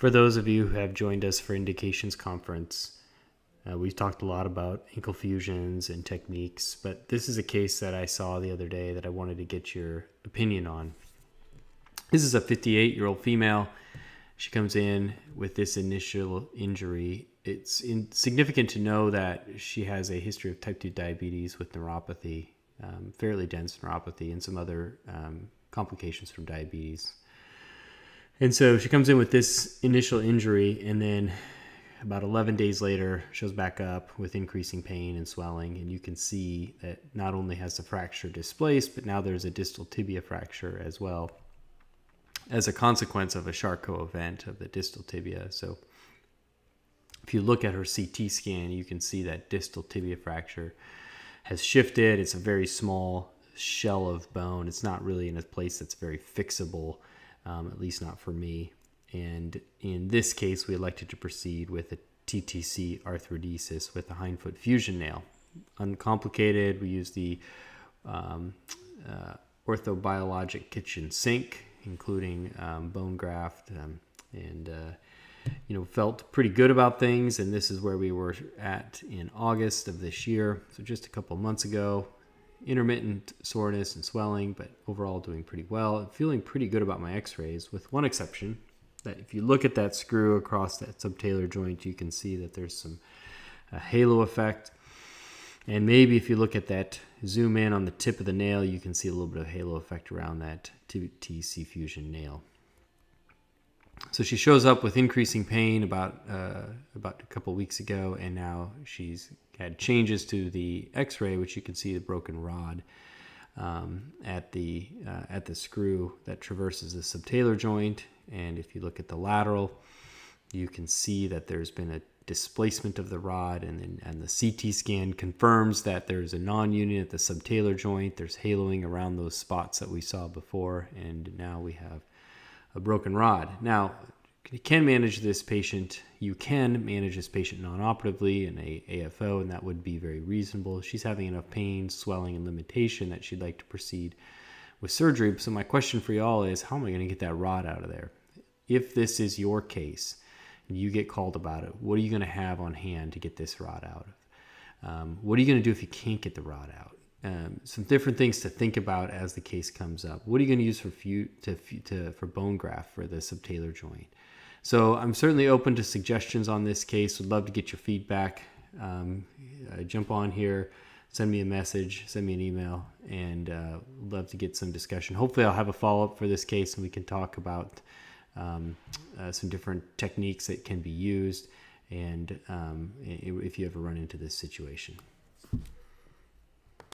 For those of you who have joined us for Indications Conference, uh, we've talked a lot about ankle fusions and techniques, but this is a case that I saw the other day that I wanted to get your opinion on. This is a 58 year old female. She comes in with this initial injury. It's in, significant to know that she has a history of type 2 diabetes with neuropathy, um, fairly dense neuropathy, and some other um, complications from diabetes. And so she comes in with this initial injury, and then about 11 days later shows back up with increasing pain and swelling. And you can see that not only has the fracture displaced but now there's a distal tibia fracture as well as a consequence of a charcot event of the distal tibia. So if you look at her ct scan you can see that distal tibia fracture has shifted. It's a very small shell of bone. It's not really in a place that's very fixable um, at least not for me and in this case, we elected to proceed with a TTC arthrodesis with a hindfoot fusion nail. Uncomplicated, we used the um, uh, orthobiologic kitchen sink, including um, bone graft, um, and uh, you know felt pretty good about things. And this is where we were at in August of this year, so just a couple months ago. Intermittent soreness and swelling, but overall doing pretty well. Feeling pretty good about my X-rays, with one exception that if you look at that screw across that subtalar joint, you can see that there's some uh, halo effect. And maybe if you look at that, zoom in on the tip of the nail, you can see a little bit of halo effect around that TTC fusion nail. So she shows up with increasing pain about uh, about a couple weeks ago, and now she's had changes to the X-ray, which you can see the broken rod um, at the uh, at the screw that traverses the subtalar joint. And if you look at the lateral, you can see that there's been a displacement of the rod, and then and the CT scan confirms that there's a non-union at the subtalar joint. There's haloing around those spots that we saw before, and now we have a broken rod. Now you can manage this patient. You can manage this patient non-operatively in a AFO, and that would be very reasonable. She's having enough pain, swelling, and limitation that she'd like to proceed with surgery. So my question for y'all is, how am I going to get that rod out of there? If this is your case and you get called about it, what are you going to have on hand to get this rod out of? Um, what are you going to do if you can't get the rod out? Um, some different things to think about as the case comes up. What are you going to use for to, to, for bone graft for the subtalar joint? So I'm certainly open to suggestions on this case. Would love to get your feedback. Um, uh, jump on here, send me a message, send me an email, and uh, love to get some discussion. Hopefully, I'll have a follow up for this case, and we can talk about um, uh, some different techniques that can be used, and um, if you ever run into this situation.